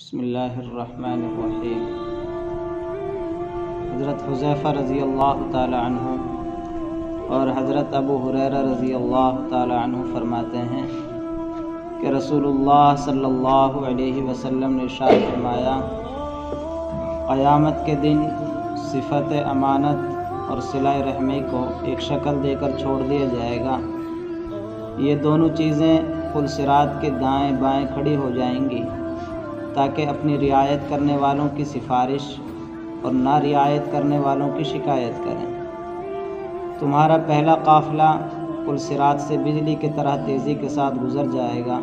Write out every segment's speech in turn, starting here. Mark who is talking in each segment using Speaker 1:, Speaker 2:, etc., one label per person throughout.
Speaker 1: बसमीम हज़रत हुज़ैफ़ा रज़ी अल्लाह तु और हज़रत अबू हुरैरा रज़ी अल्लाह तु फरमाते हैं कि रसूलुल्लाह सल्लल्लाहु अलैहि वसल्लम ने इरशाद फरमाया, क़यामत के दिन सिफत अमानत और सिला रहमी को एक शक्ल देकर छोड़ दिया जाएगा। ये दोनों चीज़ें पुलसरात के दाएँ बाएँ खड़ी हो जाएँगी। ताकि अपनी रियायत करने वालों की सिफारिश और ना रियायत करने वालों की शिकायत करें। तुम्हारा पहला काफ़िला पुलसरात से बिजली की तरह तेज़ी के साथ गुज़र जाएगा।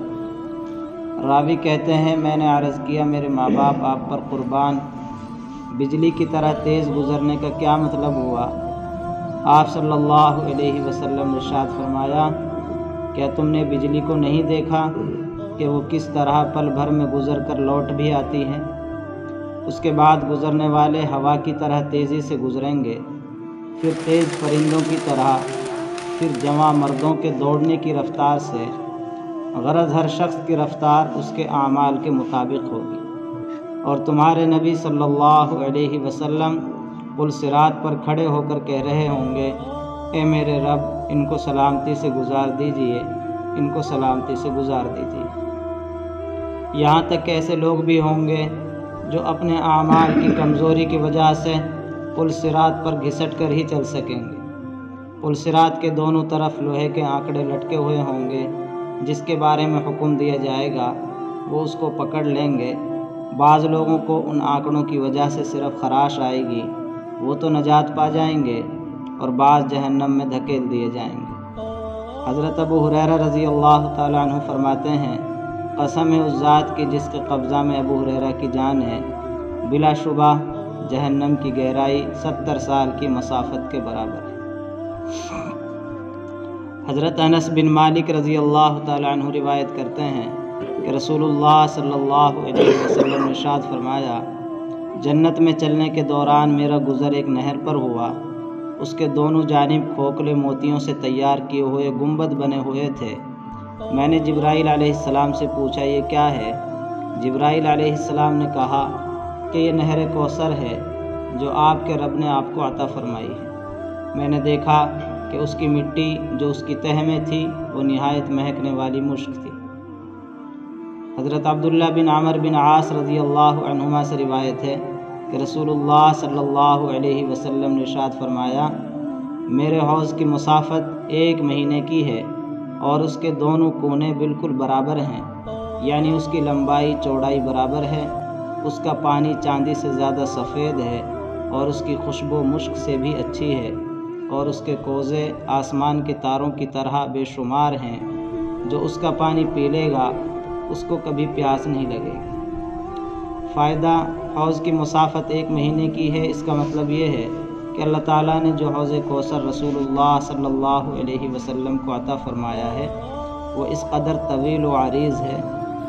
Speaker 1: रावी कहते हैं, मैंने अर्ज़ किया, मेरे माँ बाप आप पर कुर्बान। बिजली की तरह तेज़ गुज़रने का क्या मतलब हुआ? आप सल्लल्लाहु अलैहि वसल्लम ने शाद फरमाया, क्या तुमने बिजली को नहीं देखा? कि वो किस तरह पल भर में गुज़र कर लौट भी आती हैं। उसके बाद गुज़रने वाले हवा की तरह तेज़ी से गुज़रेंगे। फिर तेज़ परिंदों की तरह, फिर जवा मर्दों के दौड़ने की रफ़्तार से। गरज हर शख्स की रफ़्तार उसके आमाल के मुताबिक होगी। और तुम्हारे नबी सल्लल्लाहु अलैहि वसल्लम पुल सिरात पर खड़े होकर कह रहे होंगे, ए मेरे रब, इनको सलामती से गुजार दीजिए, इनको सलामती से गुजार दीजिए। यहाँ तक कि ऐसे लोग भी होंगे जो अपने आमाल की कमज़ोरी की वजह से पुल सिरात पर घिसट कर ही चल सकेंगे। पुल सिरात के दोनों तरफ़ लोहे के आंकड़े लटके हुए होंगे, जिसके बारे में हुक्म दिया जाएगा, वो उसको पकड़ लेंगे। बाज़ लोगों को उन आंकड़ों की वजह से सिर्फ़ खराश आएगी, वो तो नजात पा जाएँगे और बाज़ जहन्नम में धकेल दिए जाएँगे। हज़रत अबू हुरैरा रज़ी अल्लाह तु फरमाते हैं कसम है उस ज़ात की जिसके कब्ज़ा में अबू हुरैरा की जान है। बिलाशुबा जहन्नम की गहराई सत्तर साल की मसाफत के बराबर है। हज़रत अनस बिन मालिक रज़ी अल्लाह तु रिवायत करते हैं कि रसूलुल्लाह सल्लल्लाहु अलैहि वसल्लम ने शाद फरमाया, जन्नत में चलने के दौरान मेरा गुज़र एक नहर पर हुआ। उसके दोनों जानब खोखले मोतियों से तैयार किए हुए गुंबद बने हुए थे। मैंने जब्राईल अलैहिस्सलाम से पूछा, ये क्या है? जब्राईल अलैहिस्सलाम ने कहा कि यह नहर कौसर है, जो आपके रब ने आपको अता फरमाई है। मैंने देखा कि उसकी मिट्टी, जो उसकी तह में थी, वो नहायत महकने वाली मुश्क थी। हज़रत अब्दुल्ला बिन आमर बिन आस रज़ी अल्लाह से रिवायत है कि रसूलुल्लाह सल्लल्लाहु अलैहि वसल्लम ने शाद फरमाया, मेरे हौज़ की मुसाफत एक महीने की है और उसके दोनों कोने बिल्कुल बराबर हैं, यानी उसकी लंबाई, चौड़ाई बराबर है। उसका पानी चांदी से ज़्यादा सफ़ेद है और उसकी खुशबू मुश्क से भी अच्छी है और उसके कोज़े आसमान के तारों की तरह बेशुमार हैं। जो उसका पानी पी लेगा उसको कभी प्यास नहीं लगेगी। फ़ायदा हौज़ की मुसाफत एक महीने की है, इसका मतलब ये है कि अल्लाह ताला ने जो हौज़ कोसर रसूलुल्लाह सल्लल्लाहु अलैहि वसल्लम को अता फ़रमाया है, वो इस कदर तवील व आरीज़ है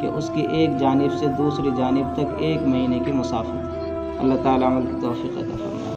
Speaker 1: कि उसकी एक जानब से दूसरी जानब तक एक महीने की मुसाफत अल्लाह ताला अमल की तोफ़ी अता फरमाए।